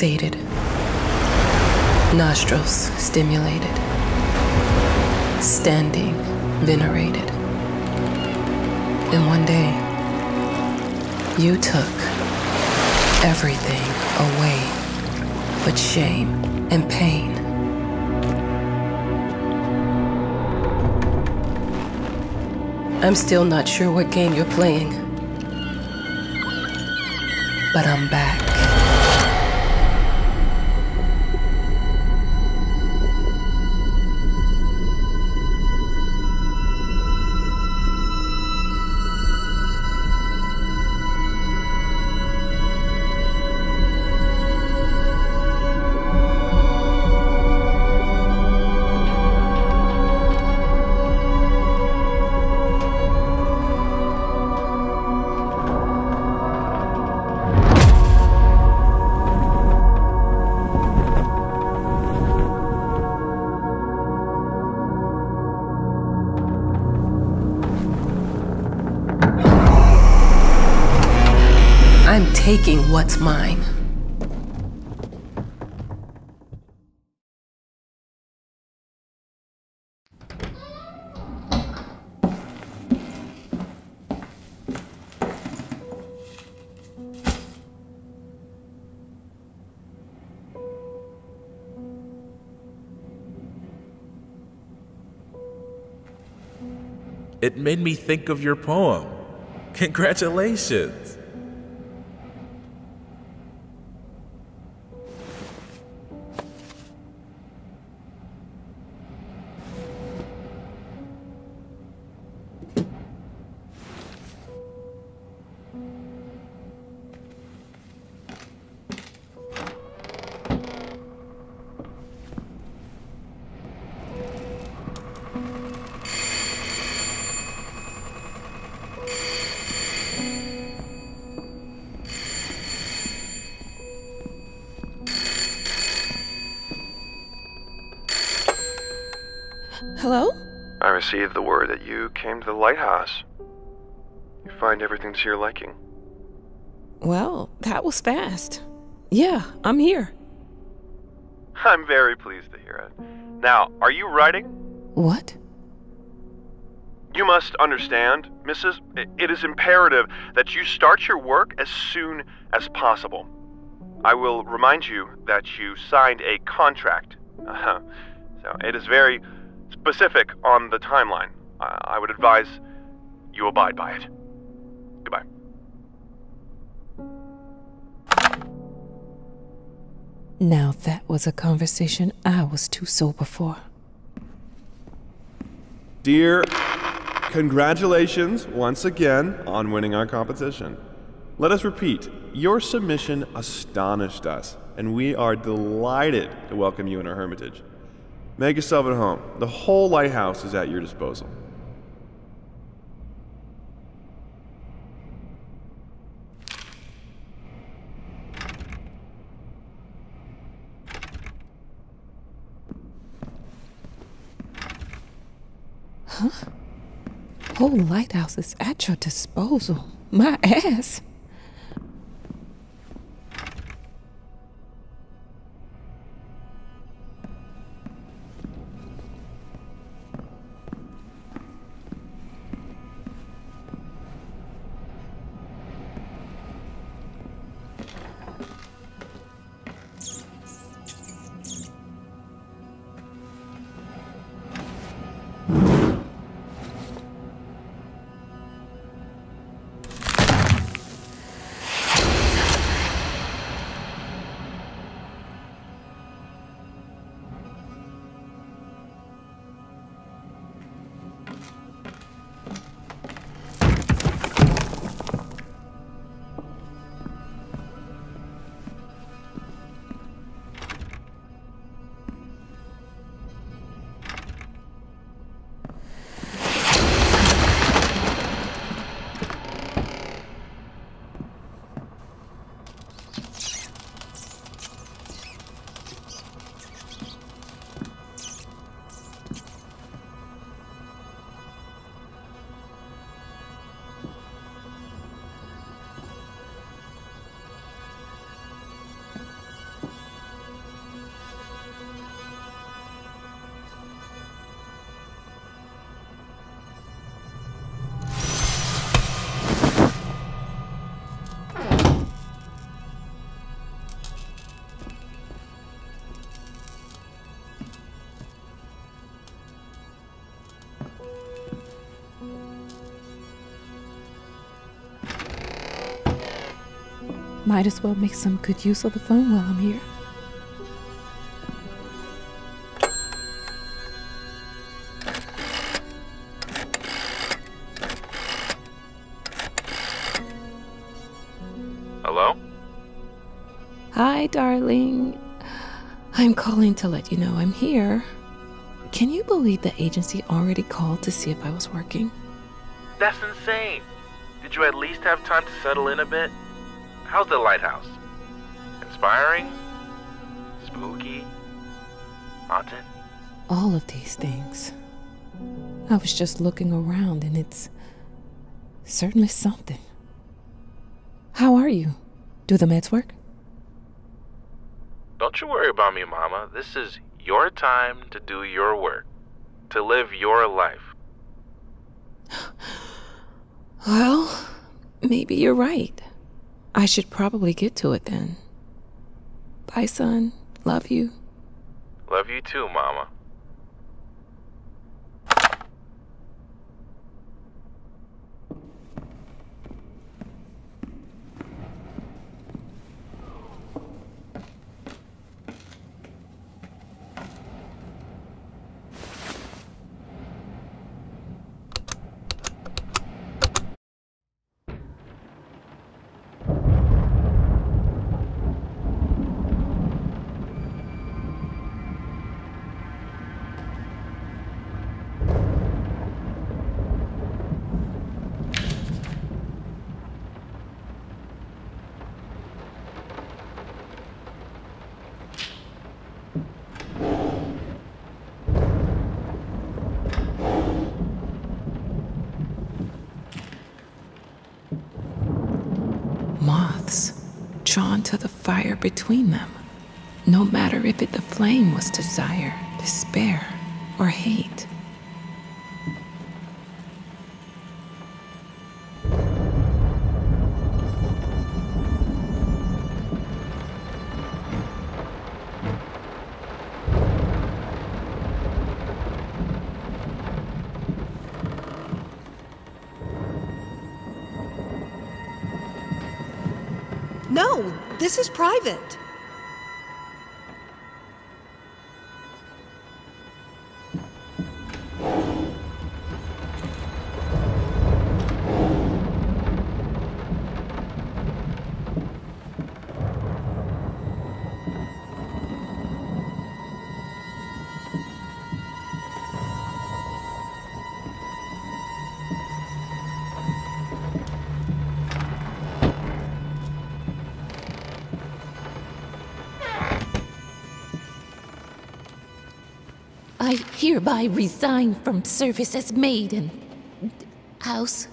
sated, nostrils stimulated, standing venerated. And one day, you took everything away but shame and pain. I'm still not sure what game you're playing, but I'm back. Taking what's mine. It made me think of your poem. Congratulations. Hello? I received the word that you came to the lighthouse. You find everything to your liking. Well, that was fast. Yeah, I'm here. I'm very pleased to hear it. Now, are you writing? What? You must understand, Mrs. It is imperative that you start your work as soon as possible. I will remind you that you signed a contract. Uh-huh. So it is very specific on the timeline. I, I would advise you abide by it. Goodbye. Now that was a conversation I was too sober for. Dear, congratulations once again on winning our competition. Let us repeat your submission astonished us, and we are delighted to welcome you in our hermitage. Make yourself at home. The whole lighthouse is at your disposal. Huh? Whole lighthouse is at your disposal. My ass. Might as well make some good use of the phone while I'm here. Hello? Hi, darling. I'm calling to let you know I'm here. Can you believe the agency already called to see if I was working? That's insane. Did you at least have time to settle in a bit? How's the lighthouse? Inspiring? Spooky? Haunted? All of these things. I was just looking around and it's certainly something. How are you? Do the meds work? Don't you worry about me, Mama. This is your time to do your work, to live your life. Well, maybe you're right. I should probably get to it then. Bye, son. Love you. Love you too, Mama. Moths drawn to the fire between them, no matter if it the flame was desire, despair, or hate. Private. Hereby resign from service as maid house.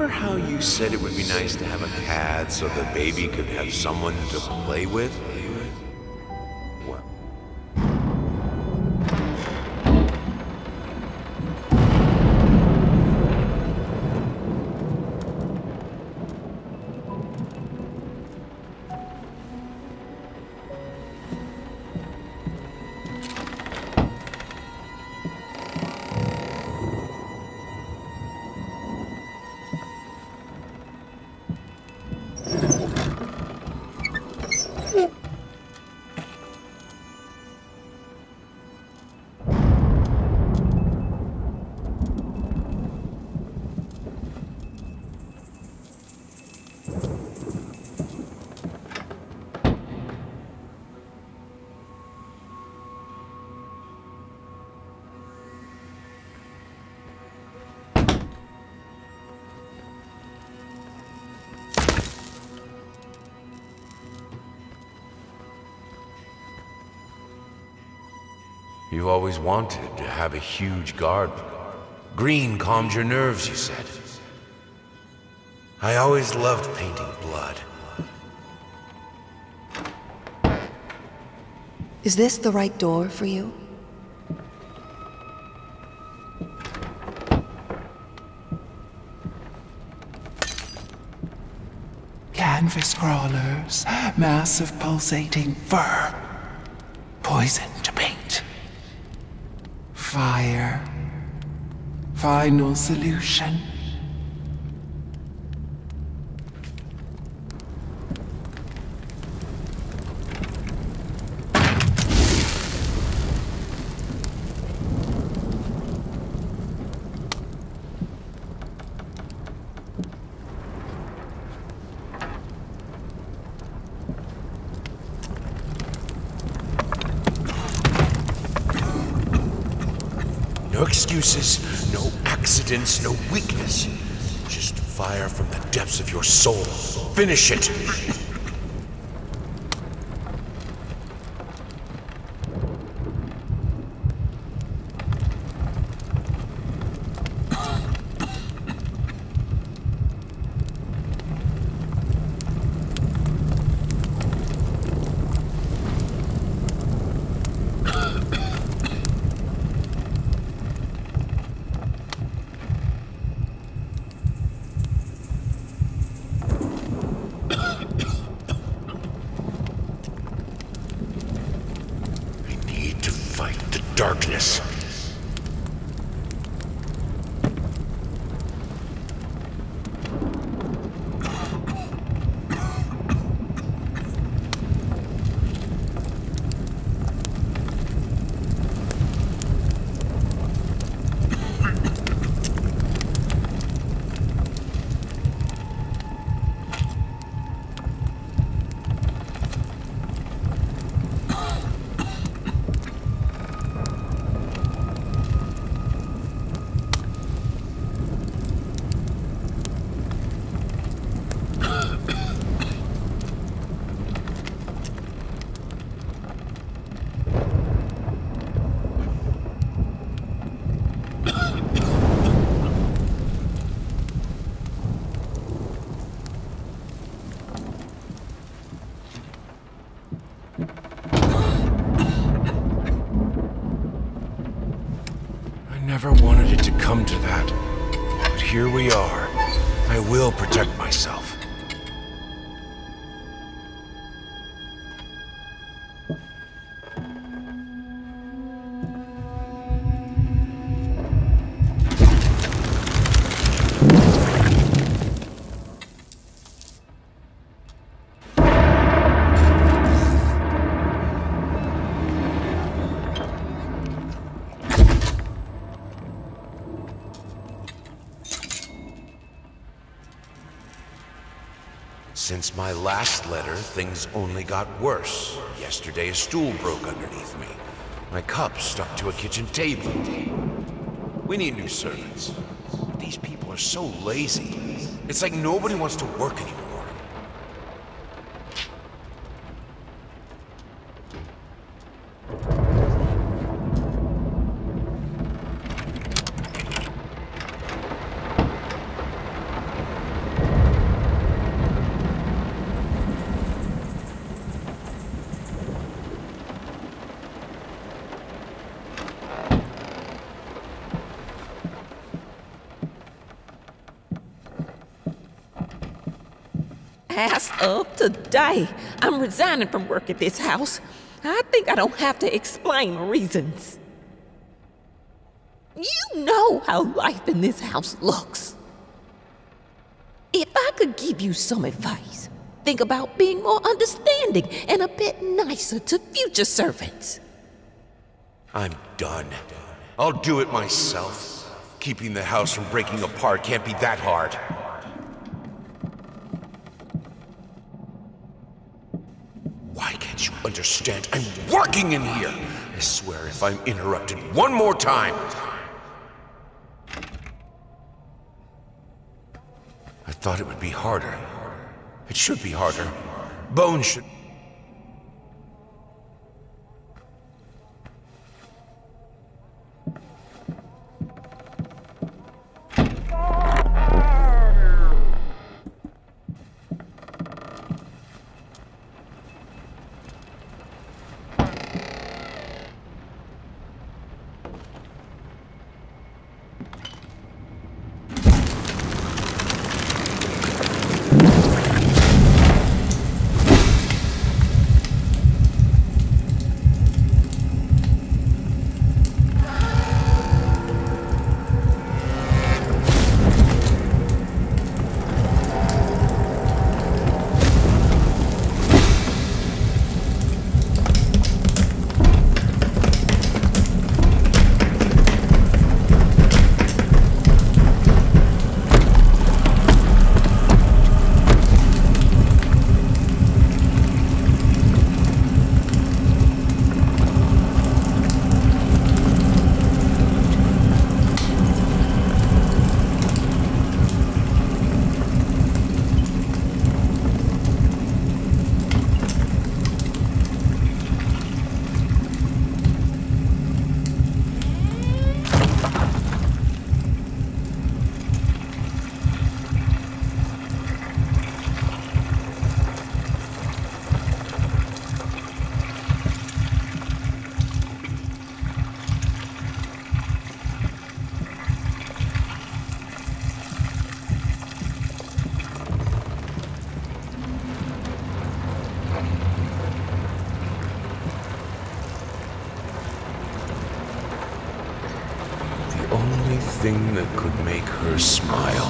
Remember how you said it would be nice to have a cat so the baby could have someone to play with? You've always wanted to have a huge garden. Green calmed your nerves, you said. I always loved painting blood. Is this the right door for you? Canvas crawlers, massive pulsating fur, poison to paint. Fire, final solution. No excuses, no no weakness. Just fire from the depths of your soul. Finish it! I need to fight the darkness. I never wanted it to come to that. But here we are. I will protect Since my last letter, things only got worse. Yesterday, a stool broke underneath me. My cup stuck to a kitchen table. We need new servants. But these people are so lazy. It's like nobody wants to work anymore. As of today, I'm resigning from work at this house. I think I don't have to explain reasons. You know how life in this house looks. If I could give you some advice, think about being more understanding and a bit nicer to future servants. I'm done. I'll do it myself. Keeping the house from breaking apart can't be that hard. Why can't you understand? I'm working in here! I swear if I'm interrupted one more time. I thought it would be harder. It should be harder. Bones should. Smile.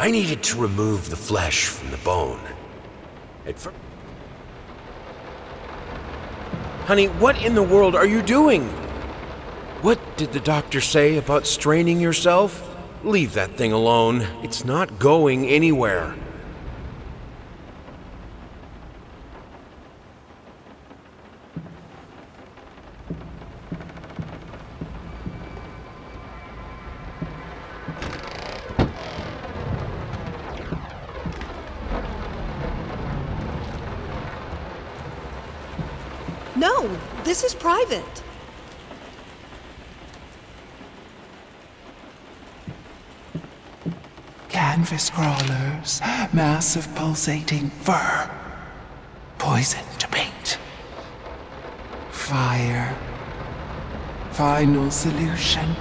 I needed to remove the flesh from the bone. At Honey, what in the world are you doing? What did the doctor say about straining yourself? Leave that thing alone. It's not going anywhere. No, this is private. Canvas crawlers, massive pulsating fur, poison to paint. Fire. Final solution.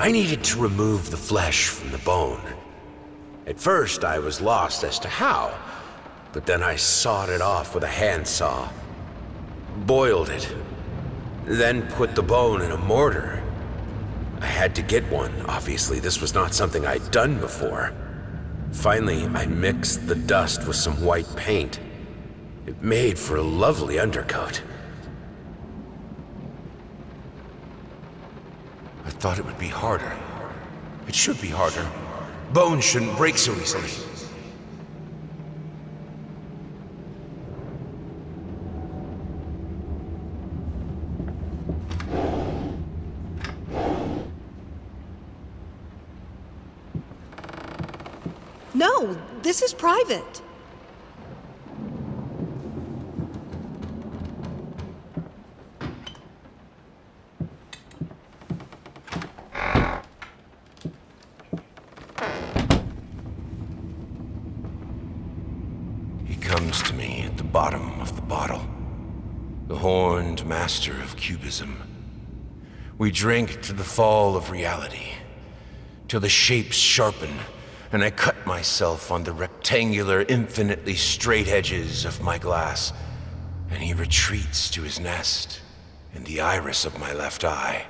I needed to remove the flesh from the bone. At first, I was lost as to how, but then I sawed it off with a handsaw, boiled it, then put the bone in a mortar. I had to get one, obviously. This was not something I'd done before. Finally, I mixed the dust with some white paint. It made for a lovely undercoat. Thought it would be harder. It should be harder. Bones shouldn't break so easily. No, this is private. Cubism. We drink to the fall of reality, till the shapes sharpen, and I cut myself on the rectangular, infinitely straight edges of my glass, and he retreats to his nest in the iris of my left eye.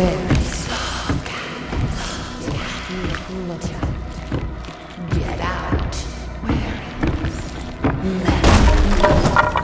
Out. Get out. Where is Let